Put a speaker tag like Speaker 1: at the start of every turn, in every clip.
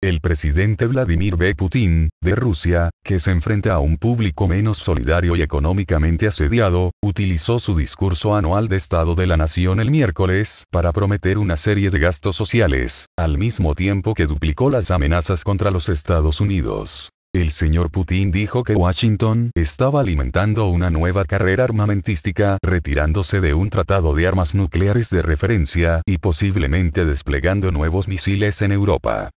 Speaker 1: El presidente Vladimir B. Putin, de Rusia, que se enfrenta a un público menos solidario y económicamente asediado, utilizó su discurso anual de Estado de la Nación el miércoles para prometer una serie de gastos sociales, al mismo tiempo que duplicó las amenazas contra los Estados Unidos. El señor Putin dijo que Washington estaba alimentando una nueva carrera armamentística, retirándose de un tratado de armas nucleares de referencia y posiblemente desplegando nuevos misiles en Europa.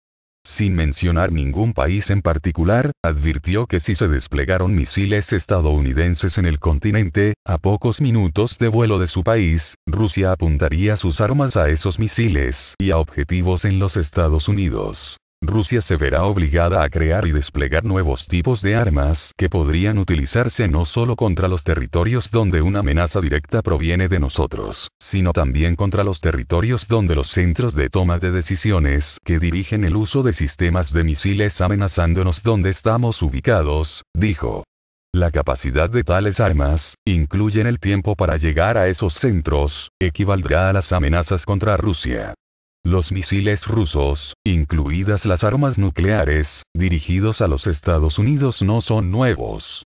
Speaker 1: Sin mencionar ningún país en particular, advirtió que si se desplegaron misiles estadounidenses en el continente, a pocos minutos de vuelo de su país, Rusia apuntaría sus armas a esos misiles y a objetivos en los Estados Unidos. Rusia se verá obligada a crear y desplegar nuevos tipos de armas que podrían utilizarse no solo contra los territorios donde una amenaza directa proviene de nosotros, sino también contra los territorios donde los centros de toma de decisiones que dirigen el uso de sistemas de misiles amenazándonos donde estamos ubicados, dijo. La capacidad de tales armas, incluyen el tiempo para llegar a esos centros, equivaldrá a las amenazas contra Rusia. Los misiles rusos, incluidas las armas nucleares, dirigidos a los Estados Unidos no son nuevos.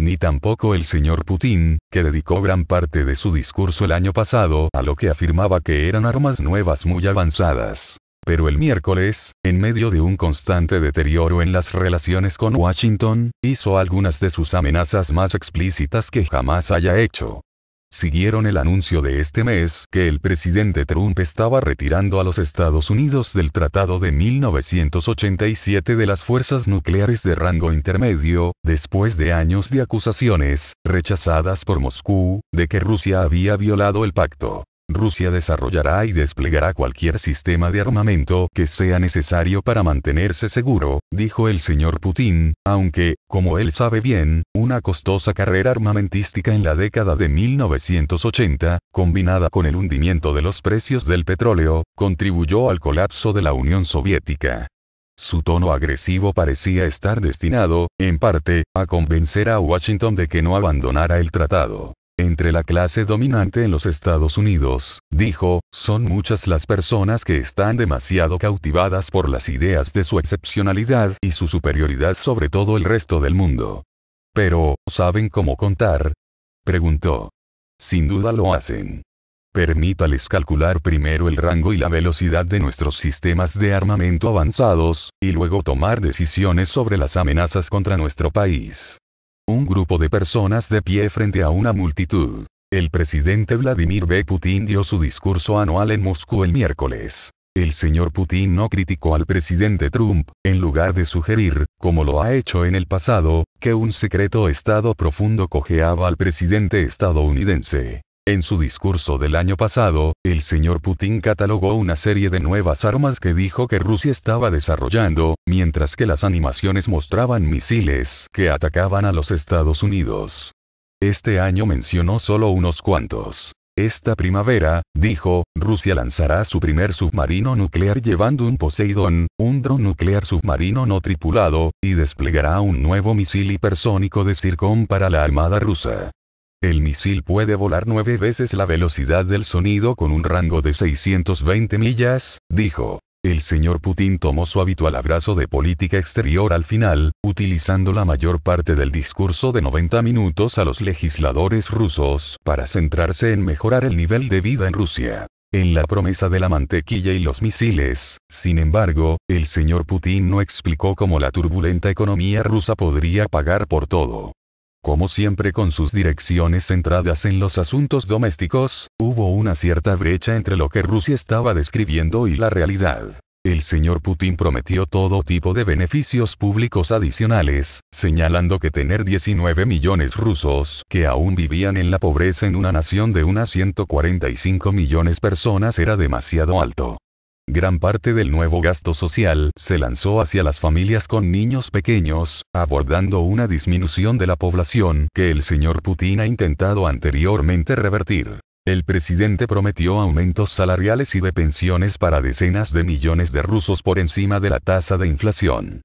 Speaker 1: Ni tampoco el señor Putin, que dedicó gran parte de su discurso el año pasado a lo que afirmaba que eran armas nuevas muy avanzadas. Pero el miércoles, en medio de un constante deterioro en las relaciones con Washington, hizo algunas de sus amenazas más explícitas que jamás haya hecho. Siguieron el anuncio de este mes que el presidente Trump estaba retirando a los Estados Unidos del Tratado de 1987 de las fuerzas nucleares de rango intermedio, después de años de acusaciones, rechazadas por Moscú, de que Rusia había violado el pacto. Rusia desarrollará y desplegará cualquier sistema de armamento que sea necesario para mantenerse seguro, dijo el señor Putin, aunque, como él sabe bien, una costosa carrera armamentística en la década de 1980, combinada con el hundimiento de los precios del petróleo, contribuyó al colapso de la Unión Soviética. Su tono agresivo parecía estar destinado, en parte, a convencer a Washington de que no abandonara el tratado. Entre la clase dominante en los Estados Unidos, dijo, son muchas las personas que están demasiado cautivadas por las ideas de su excepcionalidad y su superioridad sobre todo el resto del mundo. Pero, ¿saben cómo contar? preguntó. Sin duda lo hacen. Permítales calcular primero el rango y la velocidad de nuestros sistemas de armamento avanzados, y luego tomar decisiones sobre las amenazas contra nuestro país. Un grupo de personas de pie frente a una multitud. El presidente Vladimir B. Putin dio su discurso anual en Moscú el miércoles. El señor Putin no criticó al presidente Trump, en lugar de sugerir, como lo ha hecho en el pasado, que un secreto estado profundo cojeaba al presidente estadounidense. En su discurso del año pasado, el señor Putin catalogó una serie de nuevas armas que dijo que Rusia estaba desarrollando, mientras que las animaciones mostraban misiles que atacaban a los Estados Unidos. Este año mencionó solo unos cuantos. Esta primavera, dijo, Rusia lanzará su primer submarino nuclear llevando un Poseidon, un dron nuclear submarino no tripulado, y desplegará un nuevo misil hipersónico de Zircon para la Armada rusa. El misil puede volar nueve veces la velocidad del sonido con un rango de 620 millas, dijo. El señor Putin tomó su habitual abrazo de política exterior al final, utilizando la mayor parte del discurso de 90 minutos a los legisladores rusos para centrarse en mejorar el nivel de vida en Rusia. En la promesa de la mantequilla y los misiles, sin embargo, el señor Putin no explicó cómo la turbulenta economía rusa podría pagar por todo. Como siempre con sus direcciones centradas en los asuntos domésticos, hubo una cierta brecha entre lo que Rusia estaba describiendo y la realidad. El señor Putin prometió todo tipo de beneficios públicos adicionales, señalando que tener 19 millones rusos que aún vivían en la pobreza en una nación de unas 145 millones personas era demasiado alto. Gran parte del nuevo gasto social se lanzó hacia las familias con niños pequeños, abordando una disminución de la población que el señor Putin ha intentado anteriormente revertir. El presidente prometió aumentos salariales y de pensiones para decenas de millones de rusos por encima de la tasa de inflación.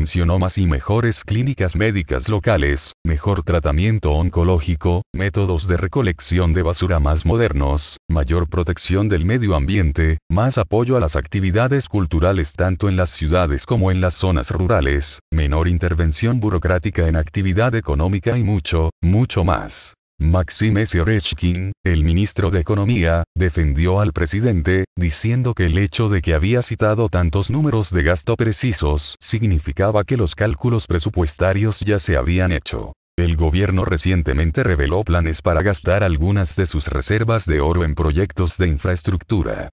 Speaker 1: Mencionó más y mejores clínicas médicas locales, mejor tratamiento oncológico, métodos de recolección de basura más modernos, mayor protección del medio ambiente, más apoyo a las actividades culturales tanto en las ciudades como en las zonas rurales, menor intervención burocrática en actividad económica y mucho, mucho más. Maxime Sierechkin, el ministro de Economía, defendió al presidente, diciendo que el hecho de que había citado tantos números de gasto precisos significaba que los cálculos presupuestarios ya se habían hecho. El gobierno recientemente reveló planes para gastar algunas de sus reservas de oro en proyectos de infraestructura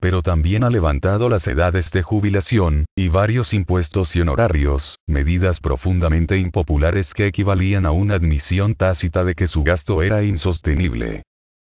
Speaker 1: pero también ha levantado las edades de jubilación, y varios impuestos y honorarios, medidas profundamente impopulares que equivalían a una admisión tácita de que su gasto era insostenible.